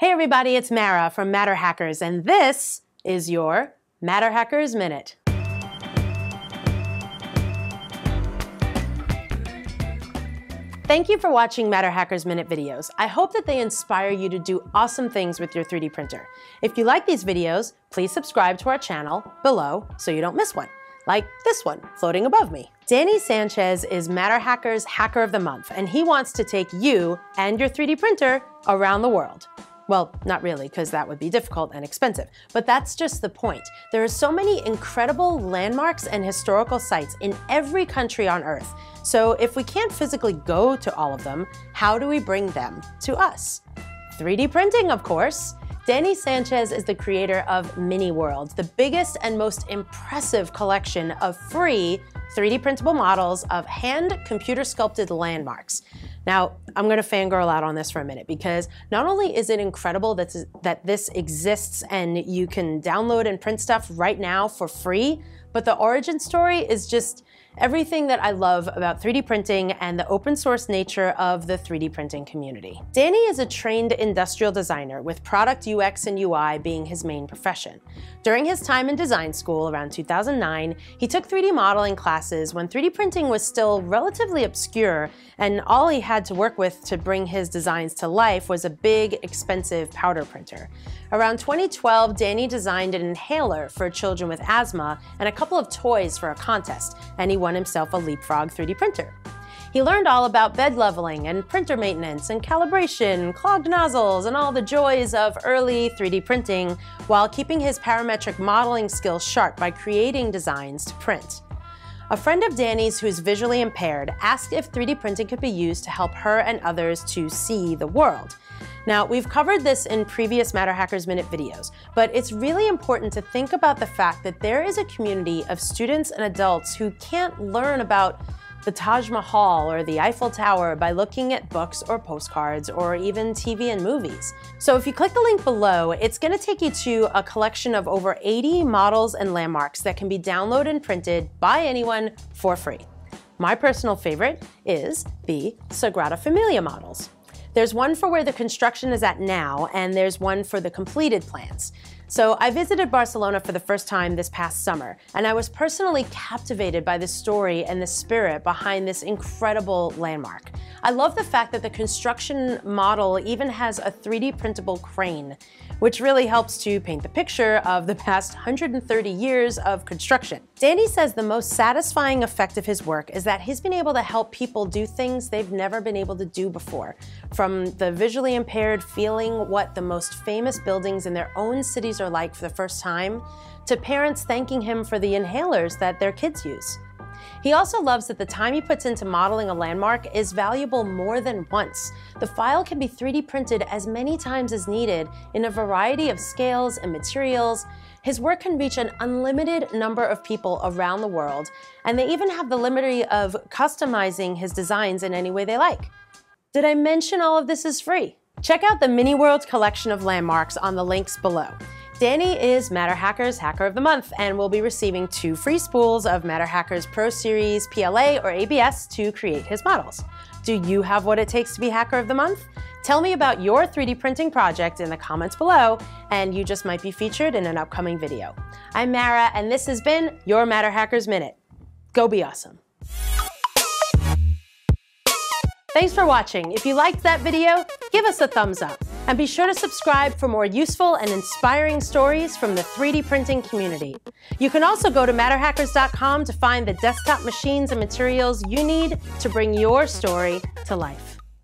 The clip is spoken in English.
Hey everybody, it's Mara from Matter Hackers, and this is your Matter Hackers Minute. Thank you for watching Matter Hackers Minute videos. I hope that they inspire you to do awesome things with your 3D printer. If you like these videos, please subscribe to our channel below so you don't miss one, like this one floating above me. Danny Sanchez is Matter Hackers Hacker of the Month, and he wants to take you and your 3D printer around the world. Well, not really, because that would be difficult and expensive. But that's just the point. There are so many incredible landmarks and historical sites in every country on Earth. So if we can't physically go to all of them, how do we bring them to us? 3D printing, of course. Danny Sanchez is the creator of Mini World, the biggest and most impressive collection of free 3D printable models of hand computer sculpted landmarks. Now, I'm going to fangirl out on this for a minute because not only is it incredible that, that this exists and you can download and print stuff right now for free, but the origin story is just everything that I love about 3D printing and the open source nature of the 3D printing community. Danny is a trained industrial designer with product UX and UI being his main profession. During his time in design school around 2009, he took 3D modeling classes when 3D printing was still relatively obscure and all he had to work with to bring his designs to life was a big, expensive powder printer. Around 2012, Danny designed an inhaler for children with asthma and a couple of toys for a contest, and he won himself a Leapfrog 3D printer. He learned all about bed leveling and printer maintenance and calibration, clogged nozzles, and all the joys of early 3D printing while keeping his parametric modeling skills sharp by creating designs to print. A friend of Danny's who's visually impaired asked if 3D printing could be used to help her and others to see the world. Now, we've covered this in previous Matter Hackers Minute videos, but it's really important to think about the fact that there is a community of students and adults who can't learn about the Taj Mahal or the Eiffel Tower by looking at books or postcards or even TV and movies. So if you click the link below, it's going to take you to a collection of over 80 models and landmarks that can be downloaded and printed by anyone for free. My personal favorite is the Sagrada Familia models. There's one for where the construction is at now, and there's one for the completed plans. So I visited Barcelona for the first time this past summer, and I was personally captivated by the story and the spirit behind this incredible landmark. I love the fact that the construction model even has a 3D printable crane, which really helps to paint the picture of the past 130 years of construction. Danny says the most satisfying effect of his work is that he's been able to help people do things they've never been able to do before, from the visually impaired feeling what the most famous buildings in their own cities are like for the first time, to parents thanking him for the inhalers that their kids use. He also loves that the time he puts into modeling a landmark is valuable more than once. The file can be 3D printed as many times as needed in a variety of scales and materials. His work can reach an unlimited number of people around the world, and they even have the liberty of customizing his designs in any way they like. Did I mention all of this is free? Check out the Mini World collection of landmarks on the links below. Danny is Matter Hackers Hacker of the Month and will be receiving two free spools of Matter Hackers Pro Series PLA or ABS to create his models. Do you have what it takes to be Hacker of the Month? Tell me about your 3D printing project in the comments below, and you just might be featured in an upcoming video. I'm Mara, and this has been your Matter Hackers Minute. Go be awesome. Thanks for watching. If you liked that video, give us a thumbs up. And be sure to subscribe for more useful and inspiring stories from the 3D printing community. You can also go to matterhackers.com to find the desktop machines and materials you need to bring your story to life.